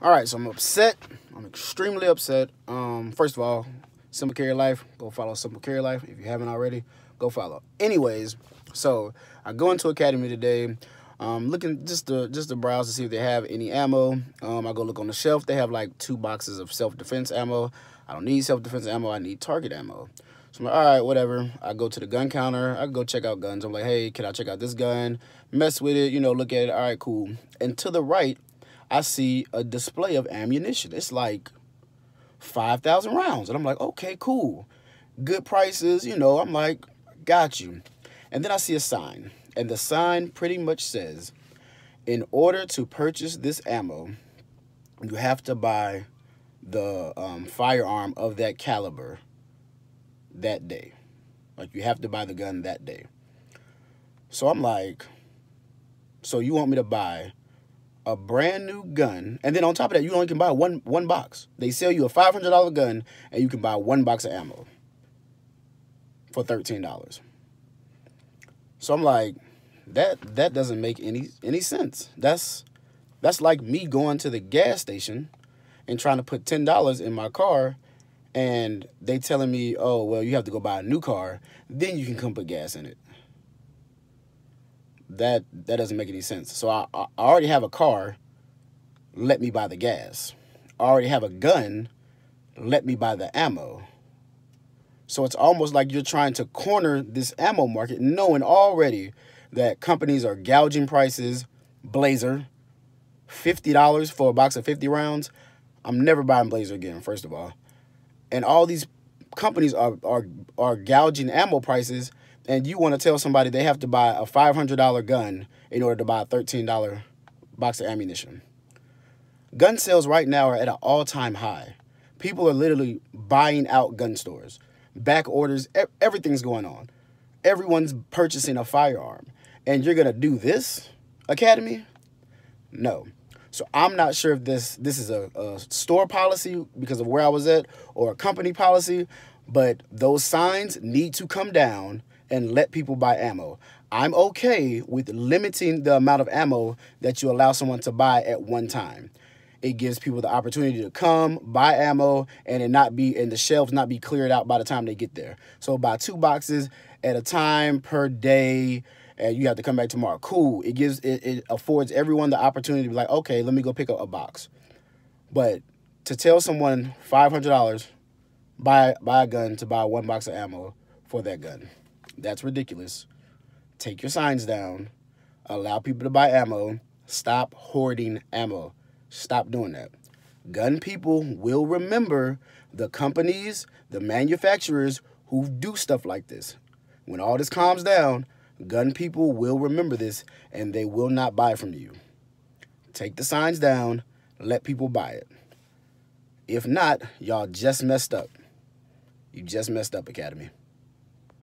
All right, so I'm upset. I'm extremely upset. Um, first of all, Simple Carry Life, go follow Simple Carry Life. If you haven't already, go follow. Anyways, so I go into Academy today. Um, looking just to just to browse to see if they have any ammo. Um, I go look on the shelf. They have like two boxes of self-defense ammo. I don't need self-defense ammo. I need target ammo. So I'm like, all right, whatever. I go to the gun counter. I go check out guns. I'm like, hey, can I check out this gun? Mess with it, you know, look at it. All right, cool. And to the right, I see a display of ammunition. It's like 5,000 rounds. And I'm like, okay, cool. Good prices, you know. I'm like, got you. And then I see a sign. And the sign pretty much says, in order to purchase this ammo, you have to buy the um, firearm of that caliber that day. Like you have to buy the gun that day. So I'm like, so you want me to buy a brand new gun, and then on top of that, you only can buy one one box. They sell you a five hundred dollar gun, and you can buy one box of ammo for thirteen dollars. So I'm like, that that doesn't make any any sense. That's that's like me going to the gas station and trying to put ten dollars in my car, and they telling me, oh well, you have to go buy a new car, then you can come put gas in it that that doesn't make any sense. So I, I already have a car. Let me buy the gas. I already have a gun. Let me buy the ammo. So it's almost like you're trying to corner this ammo market, knowing already that companies are gouging prices. Blazer, fifty dollars for a box of fifty rounds. I'm never buying Blazer again. First of all, and all these companies are are are gouging ammo prices and you want to tell somebody they have to buy a $500 gun in order to buy a $13 box of ammunition. Gun sales right now are at an all-time high. People are literally buying out gun stores. Back orders, everything's going on. Everyone's purchasing a firearm. And you're going to do this, Academy? No. So I'm not sure if this this is a, a store policy because of where I was at or a company policy, but those signs need to come down and let people buy ammo. I'm okay with limiting the amount of ammo that you allow someone to buy at one time. It gives people the opportunity to come, buy ammo, and it not be and the shelves not be cleared out by the time they get there. So buy two boxes at a time per day and you have to come back tomorrow. Cool. It gives it, it affords everyone the opportunity to be like, okay, let me go pick up a box. But to tell someone five hundred dollars, buy buy a gun to buy one box of ammo for that gun. That's ridiculous. Take your signs down. Allow people to buy ammo. Stop hoarding ammo. Stop doing that. Gun people will remember the companies, the manufacturers who do stuff like this. When all this calms down, gun people will remember this and they will not buy from you. Take the signs down, let people buy it. If not, y'all just messed up. You just messed up, Academy.